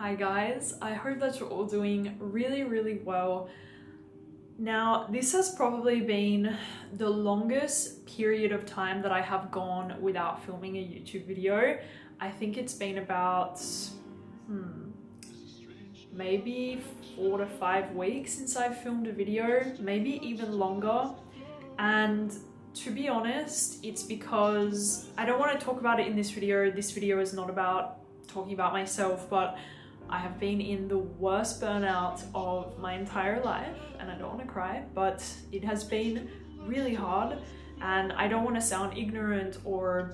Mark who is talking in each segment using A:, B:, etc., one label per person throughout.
A: Hi guys, I hope that you're all doing really, really well. Now, this has probably been the longest period of time that I have gone without filming a YouTube video. I think it's been about, hmm, maybe four to five weeks since I've filmed a video, maybe even longer. And to be honest, it's because I don't want to talk about it in this video. This video is not about talking about myself, but I have been in the worst burnout of my entire life and I don't want to cry, but it has been really hard and I don't want to sound ignorant or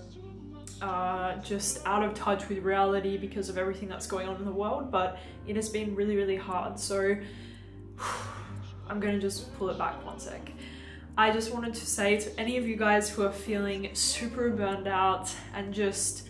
A: uh, just out of touch with reality because of everything that's going on in the world, but it has been really, really hard. So I'm gonna just pull it back one sec. I just wanted to say to any of you guys who are feeling super burned out and just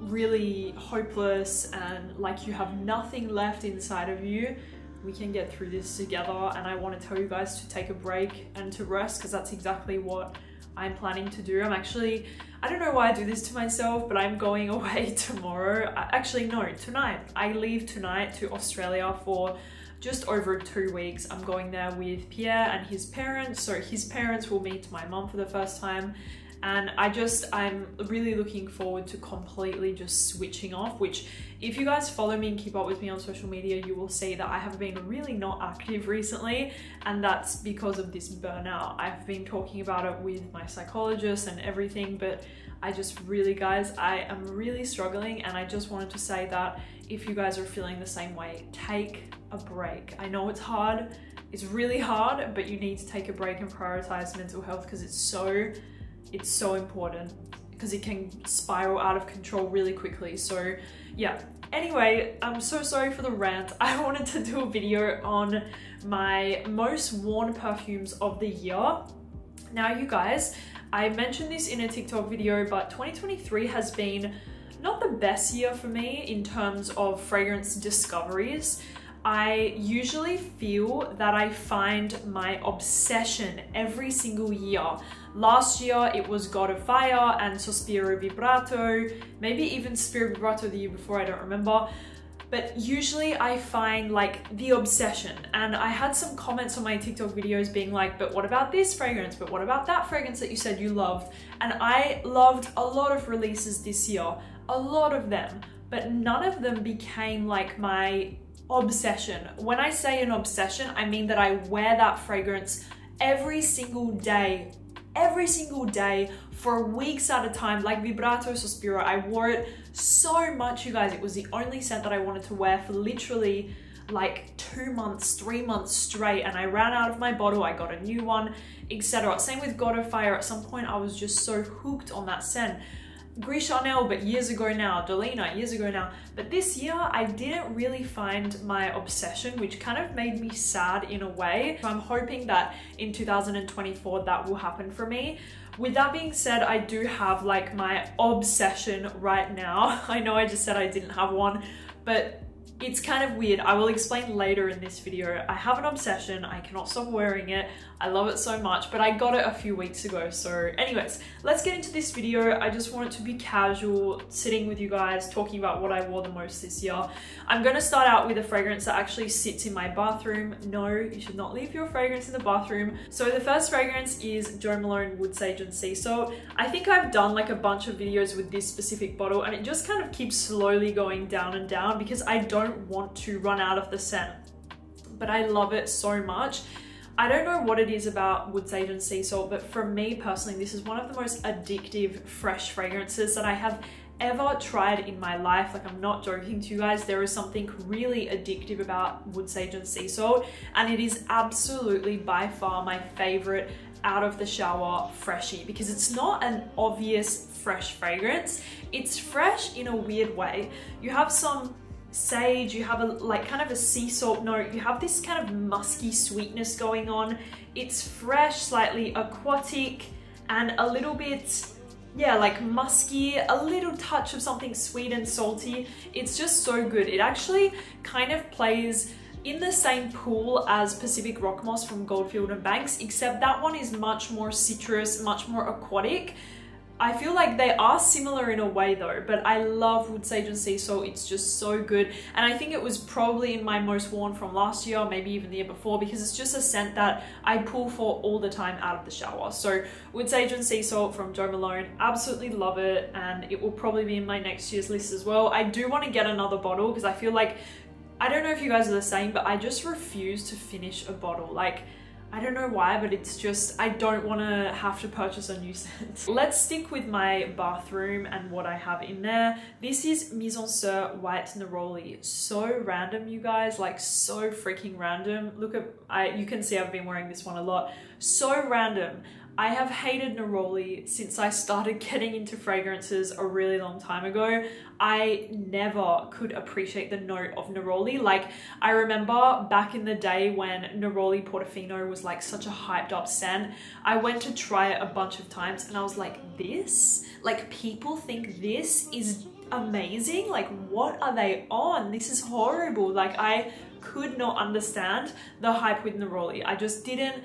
A: really hopeless and like you have nothing left inside of you, we can get through this together. And I want to tell you guys to take a break and to rest because that's exactly what I'm planning to do. I'm actually, I don't know why I do this to myself, but I'm going away tomorrow. Actually, no, tonight. I leave tonight to Australia for just over two weeks. I'm going there with Pierre and his parents. So his parents will meet my mom for the first time and I just I'm really looking forward to completely just switching off which if you guys follow me and keep up with me on social media you will see that I have been really not active recently. And that's because of this burnout. I've been talking about it with my psychologist and everything but I just really guys I am really struggling. And I just wanted to say that if you guys are feeling the same way take a break. I know it's hard. It's really hard but you need to take a break and prioritize mental health because it's so it's so important because it can spiral out of control really quickly. So yeah, anyway, I'm so sorry for the rant. I wanted to do a video on my most worn perfumes of the year. Now you guys, I mentioned this in a TikTok video, but 2023 has been not the best year for me in terms of fragrance discoveries. I usually feel that I find my obsession every single year. Last year it was God of Fire and Sospiro Vibrato, maybe even Spirit Vibrato the year before, I don't remember. But usually I find like the obsession and I had some comments on my TikTok videos being like, but what about this fragrance? But what about that fragrance that you said you loved? And I loved a lot of releases this year, a lot of them, but none of them became like my obsession. When I say an obsession, I mean that I wear that fragrance every single day, every single day for weeks at a time, like Vibrato Sospiro. I wore it so much, you guys. It was the only scent that I wanted to wear for literally like two months, three months straight, and I ran out of my bottle. I got a new one, etc. Same with God of Fire. At some point, I was just so hooked on that scent. Gris Charnel, but years ago now, Delina, years ago now. But this year, I didn't really find my obsession, which kind of made me sad in a way. So I'm hoping that in 2024, that will happen for me. With that being said, I do have like my obsession right now. I know I just said I didn't have one, but it's kind of weird. I will explain later in this video. I have an obsession. I cannot stop wearing it. I love it so much, but I got it a few weeks ago. So anyways, let's get into this video. I just want it to be casual, sitting with you guys, talking about what I wore the most this year. I'm gonna start out with a fragrance that actually sits in my bathroom. No, you should not leave your fragrance in the bathroom. So the first fragrance is Jo Malone Wood Sage and Sea Salt. I think I've done like a bunch of videos with this specific bottle and it just kind of keeps slowly going down and down because I don't want to run out of the scent. But I love it so much. I don't know what it is about wood sage and sea salt, but for me personally, this is one of the most addictive fresh fragrances that I have ever tried in my life. Like I'm not joking to you guys, there is something really addictive about wood sage and sea salt, and it is absolutely by far my favorite out of the shower freshie because it's not an obvious fresh fragrance. It's fresh in a weird way. You have some sage, you have a like kind of a sea salt note, you have this kind of musky sweetness going on. It's fresh, slightly aquatic, and a little bit, yeah, like musky, a little touch of something sweet and salty. It's just so good. It actually kind of plays in the same pool as Pacific Rock Moss from Goldfield and Banks, except that one is much more citrus, much more aquatic I feel like they are similar in a way though, but I love Wood Sage and Sea Salt. It's just so good. And I think it was probably in my most worn from last year, maybe even the year before, because it's just a scent that I pull for all the time out of the shower. So Wood Sage and Sea Salt from Jo Malone, absolutely love it. And it will probably be in my next year's list as well. I do want to get another bottle because I feel like, I don't know if you guys are the same, but I just refuse to finish a bottle. Like, I don't know why, but it's just, I don't want to have to purchase a new scent. Let's stick with my bathroom and what I have in there. This is Mizensir White Neroli. So random, you guys, like so freaking random. Look at, I, you can see I've been wearing this one a lot. So random. I have hated neroli since I started getting into fragrances a really long time ago. I never could appreciate the note of neroli. Like I remember back in the day when neroli Portofino was like such a hyped up scent, I went to try it a bunch of times and I was like, this? Like people think this is amazing? Like what are they on? This is horrible. Like I could not understand the hype with neroli. I just didn't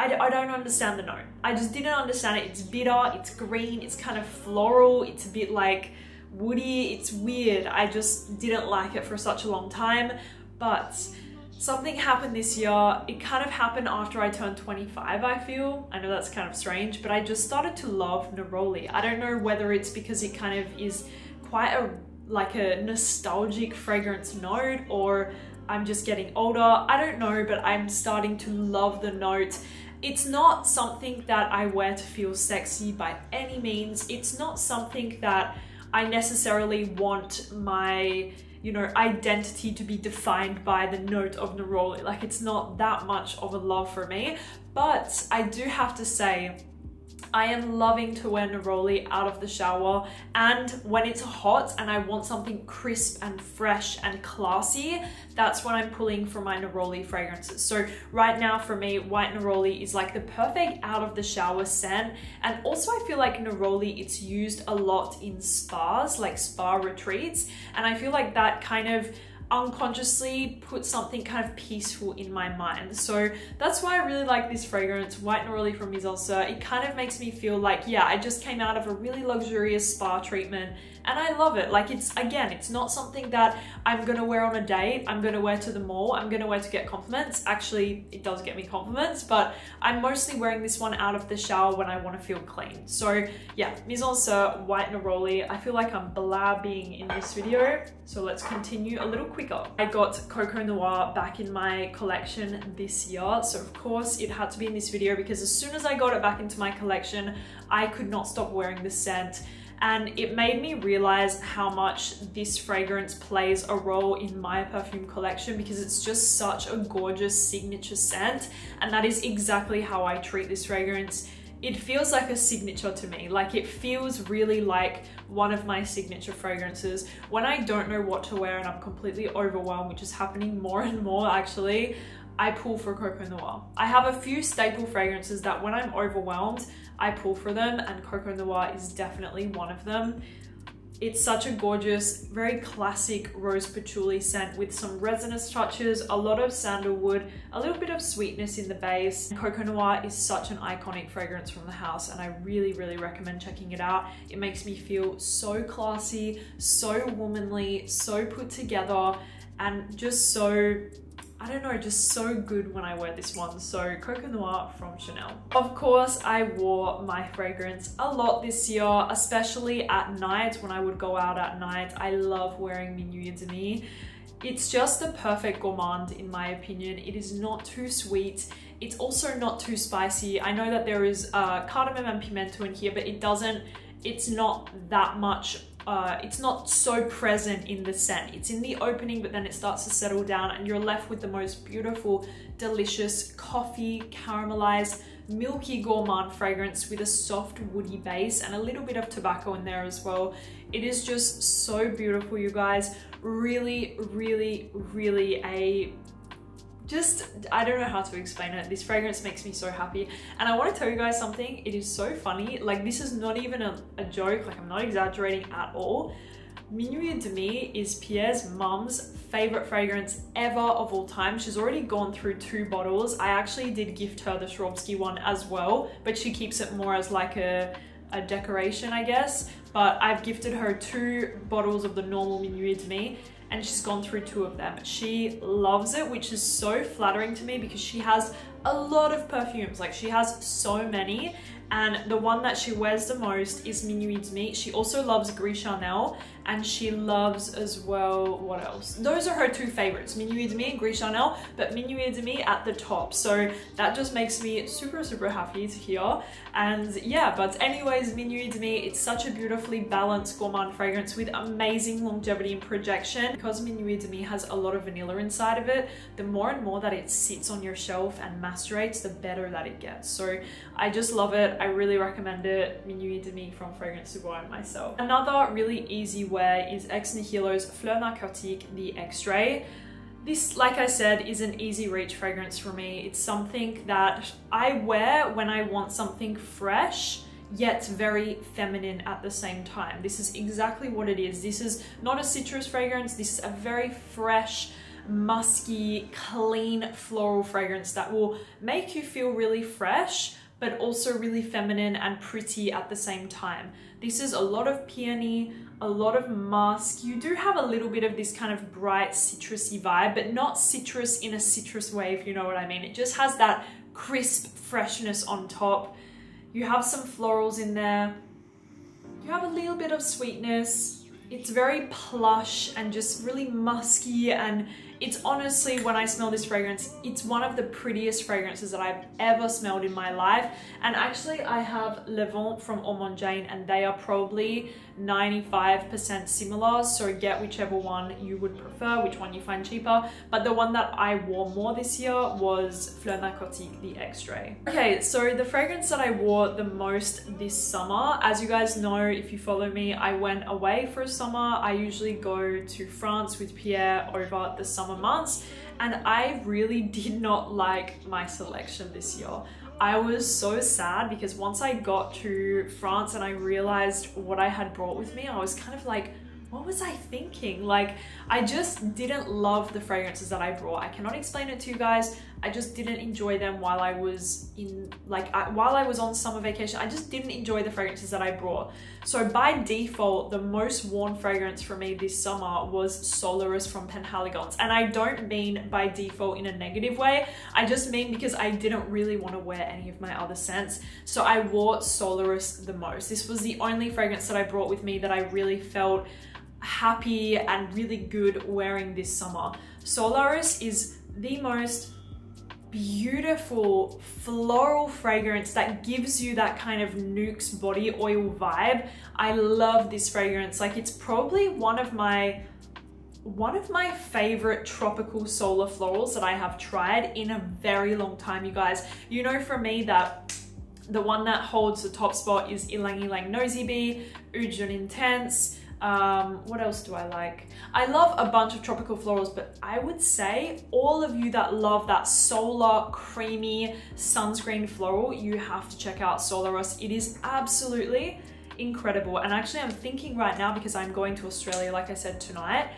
A: I, I don't understand the note. I just didn't understand it. It's bitter, it's green, it's kind of floral, it's a bit like woody, it's weird. I just didn't like it for such a long time, but something happened this year. It kind of happened after I turned 25, I feel. I know that's kind of strange, but I just started to love Neroli. I don't know whether it's because it kind of is quite a like a nostalgic fragrance note or I'm just getting older. I don't know, but I'm starting to love the note it's not something that I wear to feel sexy by any means. It's not something that I necessarily want my you know, identity to be defined by the note of Neroli. Like it's not that much of a love for me, but I do have to say I am loving to wear Neroli out of the shower and when it's hot and I want something crisp and fresh and classy, that's what I'm pulling for my Neroli fragrances. So right now for me, white Neroli is like the perfect out of the shower scent. And also I feel like Neroli, it's used a lot in spas, like spa retreats. And I feel like that kind of unconsciously put something kind of peaceful in my mind. So that's why I really like this fragrance, White Neroli from Mizensir It kind of makes me feel like, yeah, I just came out of a really luxurious spa treatment and I love it. Like it's, again, it's not something that I'm gonna wear on a date, I'm gonna wear to the mall, I'm gonna wear to get compliments. Actually, it does get me compliments, but I'm mostly wearing this one out of the shower when I wanna feel clean. So yeah, Mizensir White Neroli. I feel like I'm blabbing in this video, so let's continue a little quicker. I got Coco Noir back in my collection this year, so of course it had to be in this video because as soon as I got it back into my collection, I could not stop wearing the scent and it made me realize how much this fragrance plays a role in my perfume collection because it's just such a gorgeous signature scent. And that is exactly how I treat this fragrance it feels like a signature to me. Like it feels really like one of my signature fragrances. When I don't know what to wear and I'm completely overwhelmed, which is happening more and more actually, I pull for Coco Noir. I have a few staple fragrances that when I'm overwhelmed, I pull for them and Coco Noir is definitely one of them. It's such a gorgeous, very classic rose patchouli scent with some resinous touches, a lot of sandalwood, a little bit of sweetness in the base. Coco Noir is such an iconic fragrance from the house and I really, really recommend checking it out. It makes me feel so classy, so womanly, so put together, and just so I don't know, just so good when I wear this one. So Coco Noir from Chanel. Of course, I wore my fragrance a lot this year, especially at night when I would go out at night. I love wearing Minuit Demi. It's just the perfect gourmand in my opinion. It is not too sweet. It's also not too spicy. I know that there is uh, cardamom and pimento in here, but it doesn't, it's not that much uh, it's not so present in the scent. It's in the opening, but then it starts to settle down and you're left with the most beautiful, delicious coffee, caramelized, milky gourmand fragrance with a soft woody base and a little bit of tobacco in there as well. It is just so beautiful, you guys. Really, really, really a just, I don't know how to explain it. This fragrance makes me so happy. And I want to tell you guys something. It is so funny. Like this is not even a, a joke. Like I'm not exaggerating at all. Minuit Demi is Pierre's mum's favorite fragrance ever of all time. She's already gone through two bottles. I actually did gift her the Swarovski one as well, but she keeps it more as like a a decoration, I guess. But I've gifted her two bottles of the normal Minuit Demi and she's gone through two of them. She loves it, which is so flattering to me because she has a lot of perfumes. Like she has so many and the one that she wears the most is Minuit Demi. She also loves Gris Charnel and she loves as well, what else? Those are her two favorites, Minuit Demi and Gris Charnel, but Minuit Demi at the top. So that just makes me super, super happy to hear. And yeah, but anyways, Minuit Demi, it's such a beautifully balanced gourmand fragrance with amazing longevity and projection. Because Minuit Demi has a lot of vanilla inside of it, the more and more that it sits on your shelf and macerates, the better that it gets. So I just love it. I really recommend it. Minuit Demi from Fragrance Du myself. Another really easy is Ex Nihilo's Fleur Narcotique, the Extrait. This, like I said, is an easy reach fragrance for me. It's something that I wear when I want something fresh, yet very feminine at the same time. This is exactly what it is. This is not a citrus fragrance. This is a very fresh, musky, clean floral fragrance that will make you feel really fresh, but also really feminine and pretty at the same time. This is a lot of peony, a lot of musk. You do have a little bit of this kind of bright citrusy vibe, but not citrus in a citrus way, if you know what I mean. It just has that crisp freshness on top. You have some florals in there. You have a little bit of sweetness. It's very plush and just really musky and it's honestly, when I smell this fragrance, it's one of the prettiest fragrances that I've ever smelled in my life. And actually I have Le Vent from Ormonde Jayne and they are probably 95% similar. So get whichever one you would prefer, which one you find cheaper. But the one that I wore more this year was Fleur Narcotique, the Extrait. Okay, so the fragrance that I wore the most this summer, as you guys know, if you follow me, I went away for a summer. I usually go to France with Pierre over the summer summer months and I really did not like my selection this year. I was so sad because once I got to France and I realized what I had brought with me, I was kind of like, what was I thinking? Like, I just didn't love the fragrances that I brought. I cannot explain it to you guys. I just didn't enjoy them while I was in, like, I, while I was on summer vacation. I just didn't enjoy the fragrances that I brought. So by default, the most worn fragrance for me this summer was Solaris from Penhaligon's. And I don't mean by default in a negative way. I just mean because I didn't really want to wear any of my other scents. So I wore Solaris the most. This was the only fragrance that I brought with me that I really felt happy and really good wearing this summer. Solaris is the most beautiful floral fragrance that gives you that kind of Nuxe body oil vibe. I love this fragrance. Like it's probably one of my one of my favorite tropical solar florals that I have tried in a very long time, you guys. You know from me that the one that holds the top spot is Ylang Ylang Nosy Be, Oud Jaune Intense, um, what else do I like? I love a bunch of tropical florals, but I would say all of you that love that solar creamy sunscreen floral, you have to check out Solaris. It is absolutely incredible. And actually I'm thinking right now because I'm going to Australia, like I said tonight,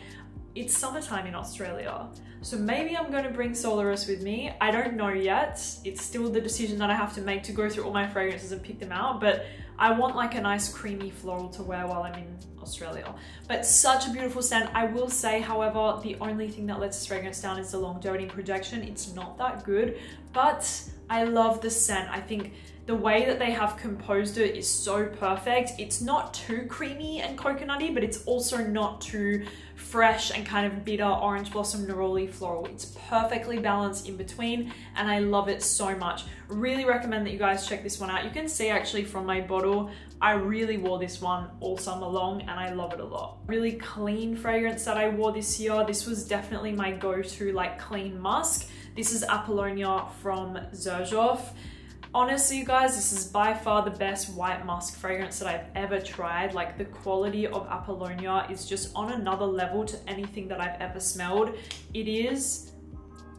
A: it's summertime in Australia. So maybe I'm going to bring Solaris with me. I don't know yet. It's still the decision that I have to make to go through all my fragrances and pick them out. But I want like a nice creamy floral to wear while I'm in Australia. But such a beautiful scent. I will say, however, the only thing that lets this fragrance down is the longevity projection. It's not that good, but I love the scent. I think the way that they have composed it is so perfect. It's not too creamy and coconutty, but it's also not too fresh and kind of bitter orange blossom neroli floral. It's perfectly balanced in between and I love it so much. Really recommend that you guys check this one out. You can see actually from my bottle, I really wore this one all summer long and I love it a lot. Really clean fragrance that I wore this year. This was definitely my go-to like clean musk. This is Apollonia from Xerjoff. Honestly, you guys, this is by far the best white musk fragrance that I've ever tried. Like the quality of Apollonia is just on another level to anything that I've ever smelled. It is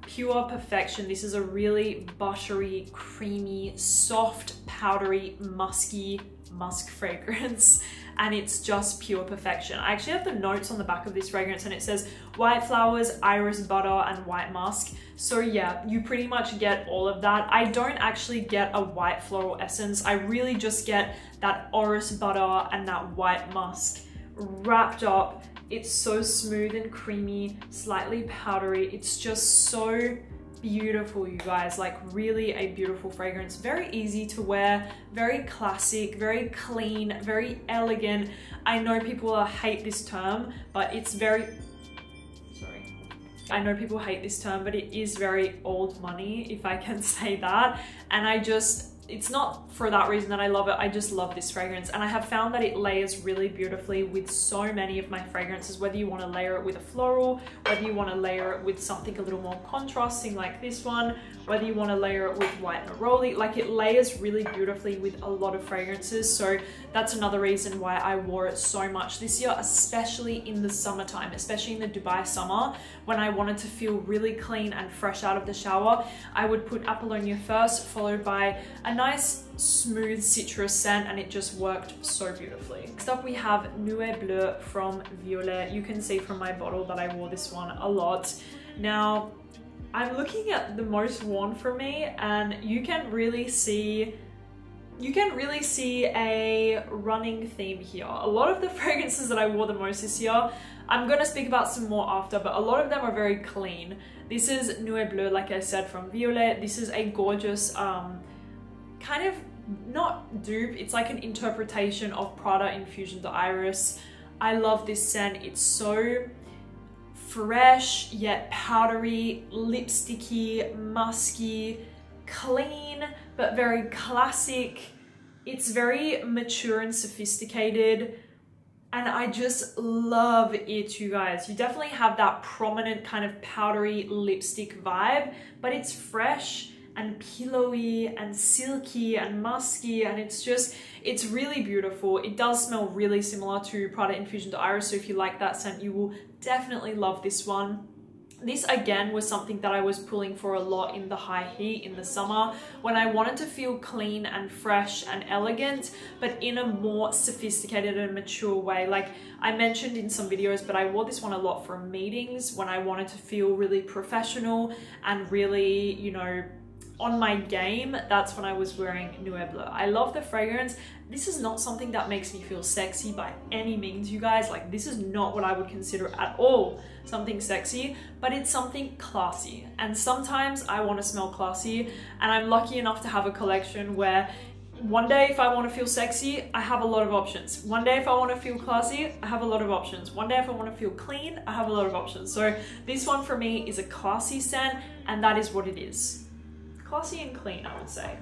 A: pure perfection. This is a really buttery, creamy, soft, powdery, musky musk fragrance and it's just pure perfection. I actually have the notes on the back of this fragrance and it says white flowers, iris butter, and white musk. So yeah, you pretty much get all of that. I don't actually get a white floral essence. I really just get that orris butter and that white musk wrapped up. It's so smooth and creamy, slightly powdery. It's just so beautiful, you guys. Like really a beautiful fragrance. Very easy to wear, very classic, very clean, very elegant. I know people hate this term, but it's very, sorry. I know people hate this term, but it is very old money, if I can say that. And I just, it's not for that reason that I love it. I just love this fragrance. And I have found that it layers really beautifully with so many of my fragrances, whether you want to layer it with a floral, whether you want to layer it with something a little more contrasting like this one, whether you want to layer it with white neroli, like it layers really beautifully with a lot of fragrances. So that's another reason why I wore it so much this year, especially in the summertime, especially in the Dubai summer, when I wanted to feel really clean and fresh out of the shower. I would put Apollonia first, followed by a nice smooth citrus scent and it just worked so beautifully. Next up we have Nuée Bleue from Violet. You can see from my bottle that I wore this one a lot. Now, I'm looking at the most worn for me and you can really see you can really see a running theme here. A lot of the fragrances that I wore the most this year, I'm gonna speak about some more after, but a lot of them are very clean. This is Nuée Bleue, like I said, from Violet. This is a gorgeous um, kind of not dupe, it's like an interpretation of Prada Infusion d'Iris. I love this scent. It's so fresh yet powdery, lipsticky, musky, clean, but very classic. It's very mature and sophisticated. And I just love it, you guys. You definitely have that prominent kind of powdery lipstick vibe, but it's fresh and pillowy and silky and musky and it's just it's really beautiful it does smell really similar to Prada Infusion Iris so if you like that scent you will definitely love this one this again was something that I was pulling for a lot in the high heat in the summer when I wanted to feel clean and fresh and elegant, but in a more sophisticated and mature way. Like I mentioned in some videos, but I wore this one a lot for meetings when I wanted to feel really professional and really, you know, on my game, that's when I was wearing Nuée I love the fragrance. This is not something that makes me feel sexy by any means, you guys. Like, this is not what I would consider at all something sexy, but it's something classy. And sometimes I want to smell classy, and I'm lucky enough to have a collection where one day if I want to feel sexy, I have a lot of options. One day if I want to feel classy, I have a lot of options. One day if I want to feel clean, I have a lot of options. So this one for me is a classy scent and that is what it is classy and clean, I would say.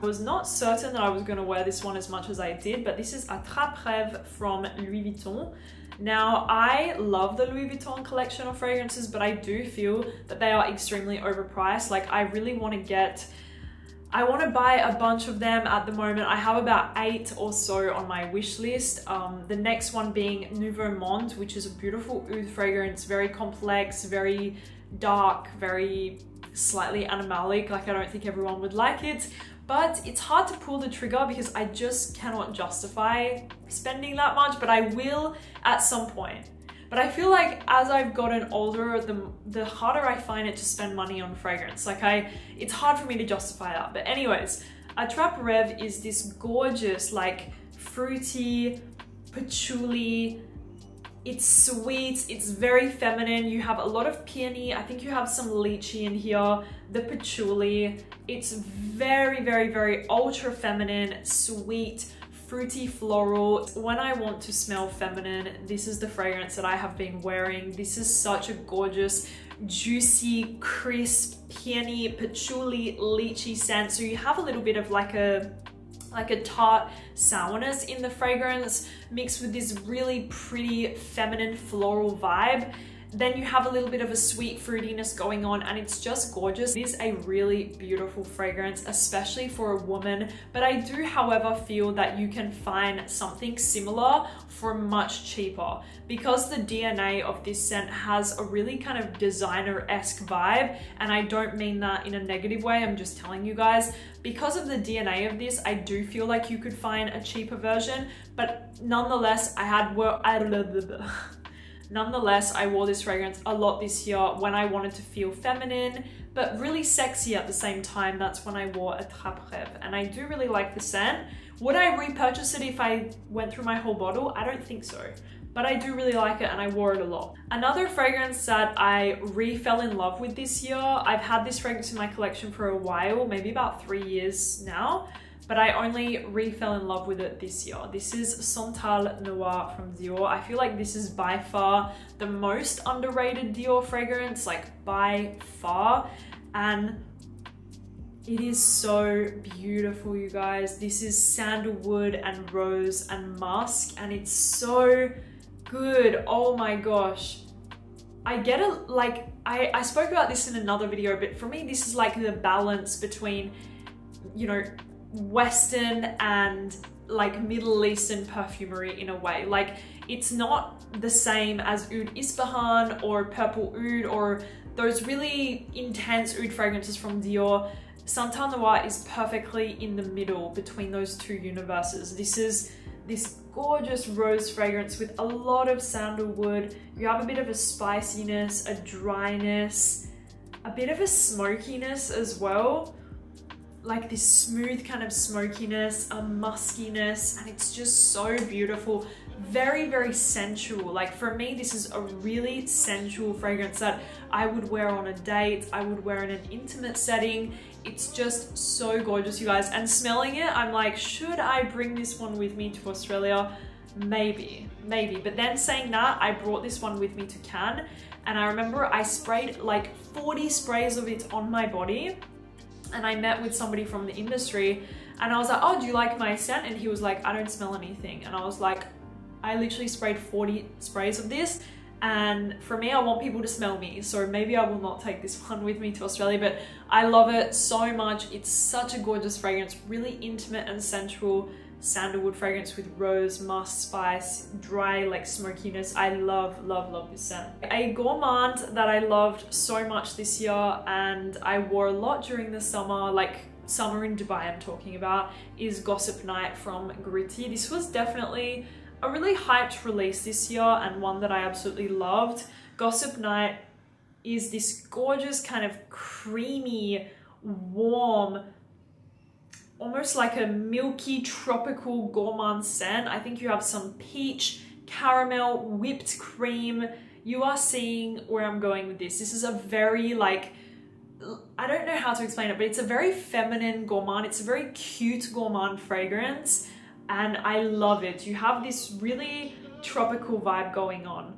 A: I was not certain that I was going to wear this one as much as I did, but this is Attrape Rêve from Louis Vuitton. Now, I love the Louis Vuitton collection of fragrances, but I do feel that they are extremely overpriced. Like, I really want to get I want to buy a bunch of them at the moment. I have about eight or so on my wish list. Um, the next one being Nouveau Monde, which is a beautiful oud fragrance, very complex, very dark, very slightly animalic. Like I don't think everyone would like it, but it's hard to pull the trigger because I just cannot justify spending that much, but I will at some point. But I feel like as I've gotten older, the, the harder I find it to spend money on fragrance. Like I, it's hard for me to justify that. But anyways, Attrape Rêve is this gorgeous, like fruity, patchouli, it's sweet, it's very feminine. You have a lot of peony. I think you have some lychee in here, the patchouli. It's very, very, very ultra feminine, sweet, fruity floral. When I want to smell feminine, this is the fragrance that I have been wearing. This is such a gorgeous, juicy, crisp, peony, patchouli, lychee scent. So you have a little bit of like a like a tart sourness in the fragrance mixed with this really pretty feminine floral vibe. Then you have a little bit of a sweet fruitiness going on and it's just gorgeous. It is a really beautiful fragrance, especially for a woman. But I do, however, feel that you can find something similar for much cheaper because the DNA of this scent has a really kind of designer-esque vibe. And I don't mean that in a negative way. I'm just telling you guys, because of the DNA of this, I do feel like you could find a cheaper version, but nonetheless, I had, well, I, Nonetheless, I wore this fragrance a lot this year when I wanted to feel feminine, but really sexy at the same time. That's when I wore Attrape Rêve, and I do really like the scent. Would I repurchase it if I went through my whole bottle? I don't think so, but I do really like it and I wore it a lot. Another fragrance that I re-fell in love with this year, I've had this fragrance in my collection for a while, maybe about three years now, but I only re-fell in love with it this year. This is Santal Noir from Dior. I feel like this is by far the most underrated Dior fragrance, like by far. And it is so beautiful, you guys. This is sandalwood and rose and musk, and it's so good. Oh my gosh. I get it, like, I, I spoke about this in another video, but for me, this is like the balance between, you know, Western and like Middle Eastern perfumery in a way. Like it's not the same as Oud Ispahan or Purple Oud or those really intense oud fragrances from Dior. Santal Noir is perfectly in the middle between those two universes. This is this gorgeous rose fragrance with a lot of sandalwood. You have a bit of a spiciness, a dryness, a bit of a smokiness as well like this smooth kind of smokiness, a muskiness, and it's just so beautiful. Very, very sensual. Like for me, this is a really sensual fragrance that I would wear on a date. I would wear in an intimate setting. It's just so gorgeous, you guys. And smelling it, I'm like, should I bring this one with me to Australia? Maybe, maybe. But then saying that, I brought this one with me to Cannes. And I remember I sprayed like 40 sprays of it on my body and I met with somebody from the industry and I was like, oh, do you like my scent? And he was like, I don't smell anything. And I was like, I literally sprayed 40 sprays of this. And for me, I want people to smell me. So maybe I will not take this one with me to Australia, but I love it so much. It's such a gorgeous fragrance, really intimate and sensual sandalwood fragrance with rose, musk, spice, dry like smokiness. I love, love, love this scent. A gourmand that I loved so much this year and I wore a lot during the summer, like summer in Dubai I'm talking about, is Gossip Night from Gritti. This was definitely a really hyped release this year and one that I absolutely loved. Gossip Night is this gorgeous kind of creamy, warm, almost like a milky tropical gourmand scent. I think you have some peach, caramel, whipped cream. You are seeing where I'm going with this. This is a very like, I don't know how to explain it, but it's a very feminine gourmand. It's a very cute gourmand fragrance and I love it. You have this really tropical vibe going on.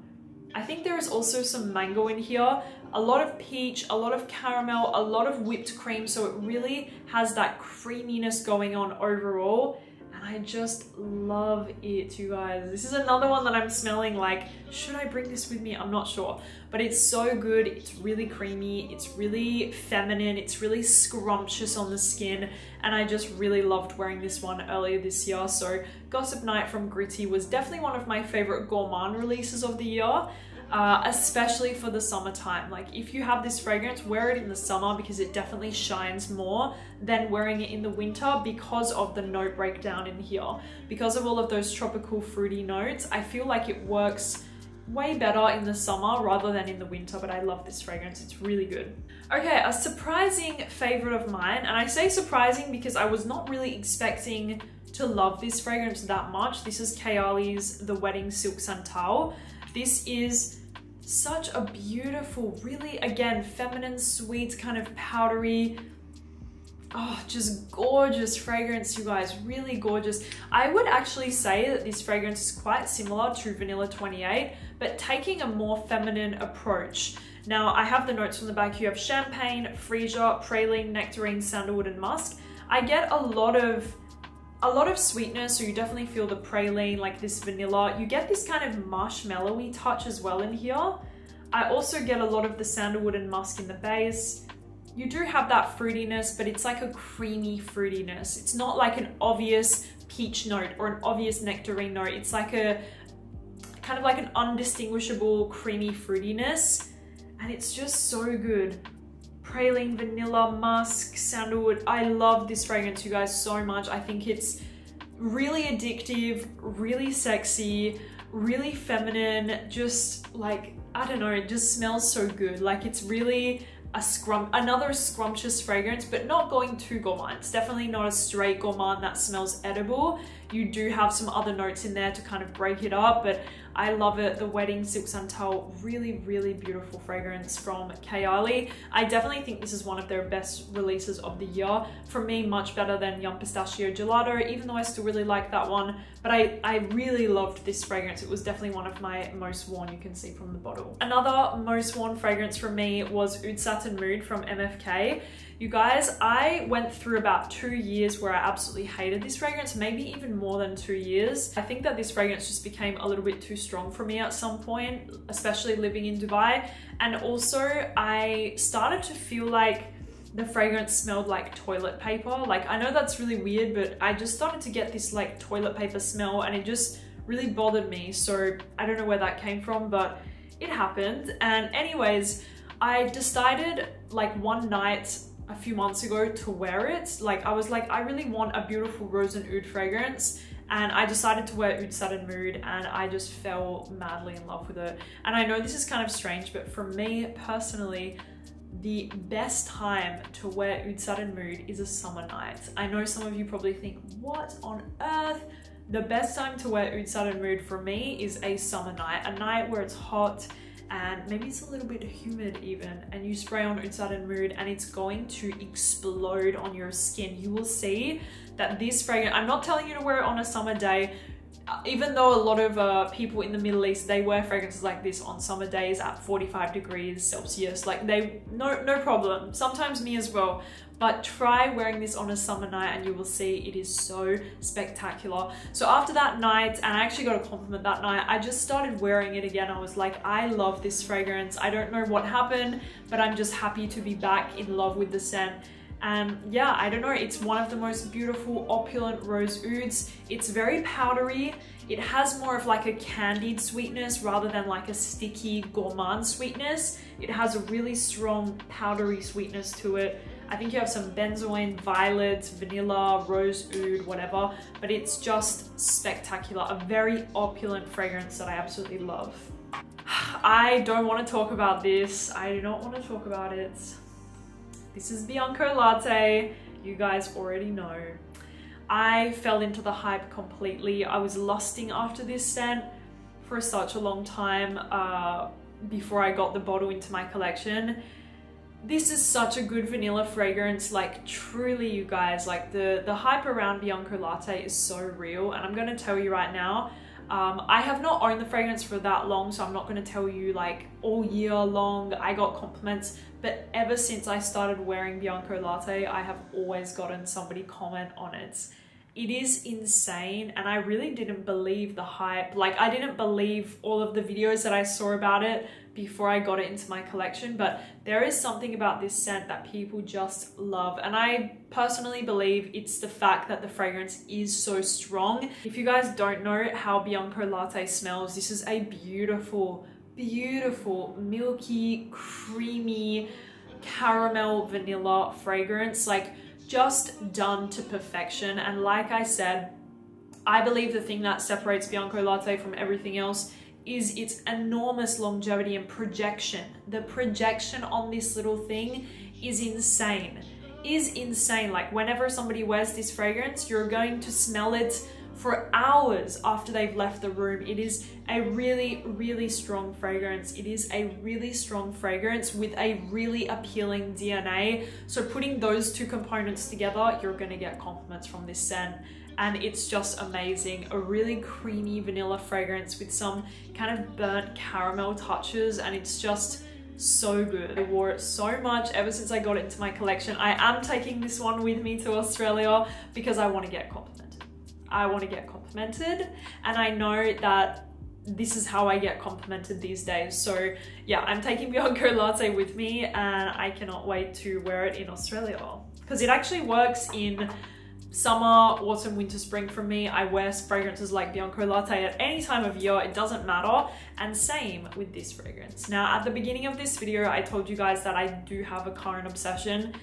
A: I think there is also some mango in here, a lot of peach, a lot of caramel, a lot of whipped cream. So it really has that creaminess going on overall. And I just love it, you guys. This is another one that I'm smelling like, should I bring this with me? I'm not sure, but it's so good. It's really creamy. It's really feminine. It's really scrumptious on the skin. And I just really loved wearing this one earlier this year. So Gossip Night from Gritti was definitely one of my favorite gourmand releases of the year uh, especially for the summertime. Like if you have this fragrance, wear it in the summer because it definitely shines more than wearing it in the winter because of the note breakdown in here. Because of all of those tropical fruity notes, I feel like it works way better in the summer rather than in the winter, but I love this fragrance. It's really good. Okay, a surprising favorite of mine, and I say surprising because I was not really expecting to love this fragrance that much. This is Kayali's The Wedding Silk Santal. This is such a beautiful, really, again, feminine, sweet, kind of powdery, oh, just gorgeous fragrance, you guys, really gorgeous. I would actually say that this fragrance is quite similar to Vanilla 28, but taking a more feminine approach. Now, I have the notes from the back. You have champagne, freesia, praline, nectarine, sandalwood, and musk. I get a lot of a lot of sweetness, so you definitely feel the praline, like this vanilla. You get this kind of marshmallowy touch as well in here. I also get a lot of the sandalwood and musk in the base. You do have that fruitiness, but it's like a creamy fruitiness. It's not like an obvious peach note or an obvious nectarine note. It's like a kind of like an undistinguishable creamy fruitiness and it's just so good. Praline, vanilla, musk, sandalwood. I love this fragrance, you guys, so much. I think it's really addictive, really sexy, really feminine, just like, I don't know, it just smells so good. Like it's really a scrum another scrumptious fragrance, but not going too gourmand. It's definitely not a straight gourmand that smells edible. You do have some other notes in there to kind of break it up, but I love it. The Wedding Silk Santal, really, really beautiful fragrance from Kayali. I definitely think this is one of their best releases of the year. For me, much better than Yum Pistachio Gelato, even though I still really like that one. But I, I really loved this fragrance. It was definitely one of my most worn, you can see from the bottle. Another most worn fragrance from me was Oud Satin Mood from MFK. You guys, I went through about two years where I absolutely hated this fragrance, maybe even more than two years. I think that this fragrance just became a little bit too strong for me at some point, especially living in Dubai. And also I started to feel like the fragrance smelled like toilet paper. Like I know that's really weird, but I just started to get this like toilet paper smell and it just really bothered me. So I don't know where that came from, but it happened. And anyways, I decided like one night a few months ago to wear it. Like I was like, I really want a beautiful rose and oud fragrance and I decided to wear Oud Satin Mood and I just fell madly in love with it. And I know this is kind of strange, but for me personally, the best time to wear Oud Satin Mood is a summer night. I know some of you probably think, what on earth? The best time to wear Oud Satin Mood for me is a summer night, a night where it's hot, and maybe it's a little bit humid even and you spray on Oud Satin Mood and it's going to explode on your skin. You will see that this fragrance, I'm not telling you to wear it on a summer day, even though a lot of uh, people in the Middle East, they wear fragrances like this on summer days at 45 degrees Celsius, like they, no, no problem. Sometimes me as well, but try wearing this on a summer night and you will see it is so spectacular. So after that night, and I actually got a compliment that night, I just started wearing it again. I was like, I love this fragrance. I don't know what happened, but I'm just happy to be back in love with the scent. And yeah, I don't know, it's one of the most beautiful opulent rose ouds. It's very powdery. It has more of like a candied sweetness rather than like a sticky gourmand sweetness. It has a really strong powdery sweetness to it. I think you have some benzoin, violets, vanilla, rose oud, whatever, but it's just spectacular. A very opulent fragrance that I absolutely love. I don't want to talk about this. I do not want to talk about it. This is Bianco Latte. You guys already know. I fell into the hype completely. I was lusting after this scent for such a long time uh, before I got the bottle into my collection this is such a good vanilla fragrance like truly you guys like the the hype around bianco latte is so real and i'm going to tell you right now um, I have not owned the fragrance for that long, so I'm not going to tell you like all year long. I got compliments, but ever since I started wearing Bianco Latte, I have always gotten somebody comment on it. It is insane, and I really didn't believe the hype. Like, I didn't believe all of the videos that I saw about it before I got it into my collection, but there is something about this scent that people just love. And I personally believe it's the fact that the fragrance is so strong. If you guys don't know how Bianco Latte smells, this is a beautiful, beautiful, milky, creamy, caramel vanilla fragrance. Like just done to perfection. And like I said, I believe the thing that separates Bianco Latte from everything else is its enormous longevity and projection. The projection on this little thing is insane. Is insane. Like whenever somebody wears this fragrance, you're going to smell it for hours after they've left the room. It is a really, really strong fragrance. It is a really strong fragrance with a really appealing DNA. So putting those two components together, you're gonna get compliments from this scent and it's just amazing. A really creamy vanilla fragrance with some kind of burnt caramel touches and it's just so good. I wore it so much ever since I got it into my collection. I am taking this one with me to Australia because I want to get complimented. I want to get complimented and I know that this is how I get complimented these days. So yeah, I'm taking Bianco Latte with me and I cannot wait to wear it in Australia because it actually works in summer, autumn, winter, spring for me. I wear fragrances like Bianco Latte at any time of year, it doesn't matter. And same with this fragrance. Now, at the beginning of this video, I told you guys that I do have a current obsession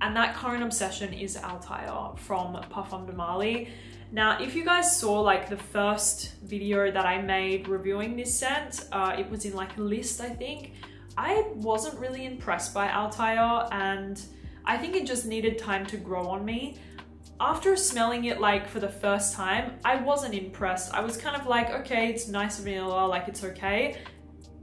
A: and that current obsession is Althaïr from Parfum de Marly. Now, if you guys saw like the first video that I made reviewing this scent, uh, it was in like a list, I think. I wasn't really impressed by Althaïr and I think it just needed time to grow on me after smelling it like for the first time, I wasn't impressed. I was kind of like, okay, it's nice vanilla, like it's okay.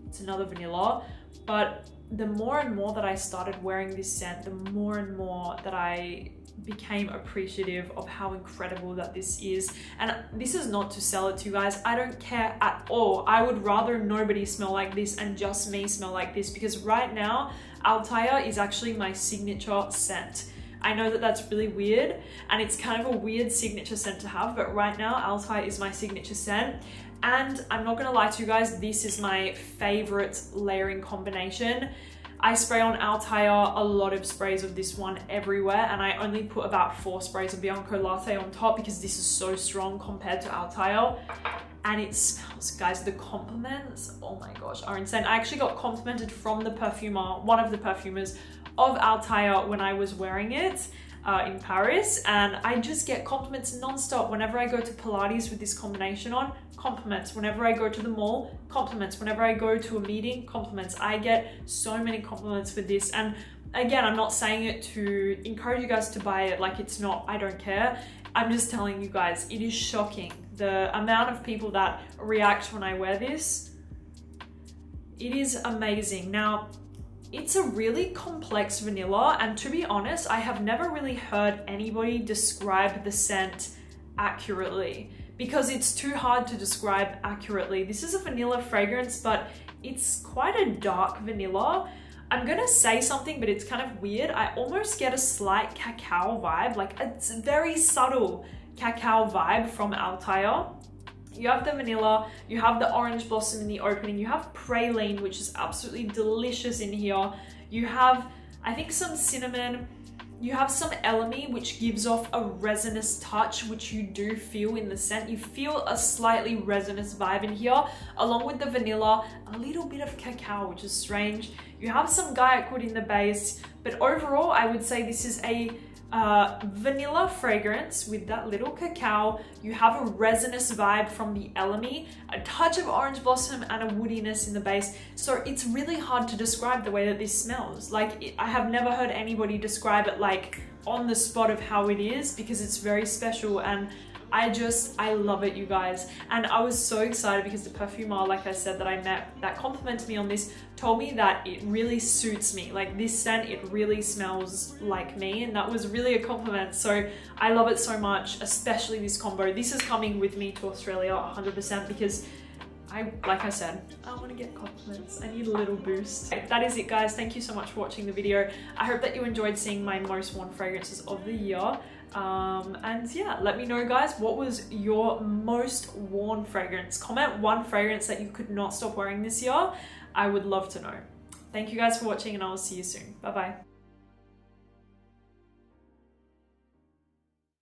A: It's another vanilla. But the more and more that I started wearing this scent, the more and more that I became appreciative of how incredible that this is. And this is not to sell it to you guys. I don't care at all. I would rather nobody smell like this and just me smell like this because right now, Althaïr is actually my signature scent. I know that that's really weird and it's kind of a weird signature scent to have, but right now Althaïr is my signature scent. And I'm not gonna lie to you guys, this is my favorite layering combination. I spray on Althaïr a lot of sprays of this one everywhere and I only put about four sprays of Bianco Latte on top because this is so strong compared to Althaïr and it smells, guys, the compliments, oh my gosh, are insane. I actually got complimented from the perfumer, one of the perfumers of Althaïr when I was wearing it. Uh, in Paris and I just get compliments non-stop whenever I go to Pilates with this combination on. Compliments. Whenever I go to the mall compliments. Whenever I go to a meeting compliments. I get so many compliments for this. And again I'm not saying it to encourage you guys to buy it like it's not I don't care. I'm just telling you guys it is shocking. The amount of people that react when I wear this it is amazing. Now it's a really complex vanilla and to be honest, I have never really heard anybody describe the scent accurately because it's too hard to describe accurately. This is a vanilla fragrance, but it's quite a dark vanilla. I'm gonna say something, but it's kind of weird. I almost get a slight cacao vibe, like it's very subtle cacao vibe from Althaïr. You have the vanilla, you have the orange blossom in the opening, you have praline, which is absolutely delicious in here. You have, I think, some cinnamon, you have some elemi, which gives off a resinous touch, which you do feel in the scent. You feel a slightly resinous vibe in here, along with the vanilla, a little bit of cacao, which is strange. You have some guaiac wood in the base, but overall, I would say this is a uh, vanilla fragrance with that little cacao. You have a resinous vibe from the Elemi, a touch of orange blossom and a woodiness in the base. So it's really hard to describe the way that this smells. Like it, I have never heard anybody describe it like on the spot of how it is because it's very special and I just, I love it, you guys. And I was so excited because the perfumer, like I said, that I met, that complimented me on this, told me that it really suits me. Like this scent, it really smells like me. And that was really a compliment. So I love it so much, especially this combo. This is coming with me to Australia 100% because I, like I said, I want to get compliments. I need a little boost. That is it guys. Thank you so much for watching the video. I hope that you enjoyed seeing my most worn fragrances of the year. Um, and yeah, let me know guys, what was your most worn fragrance? Comment one fragrance that you could not stop wearing this year. I would love to know. Thank you guys for watching and I will see you soon. Bye bye.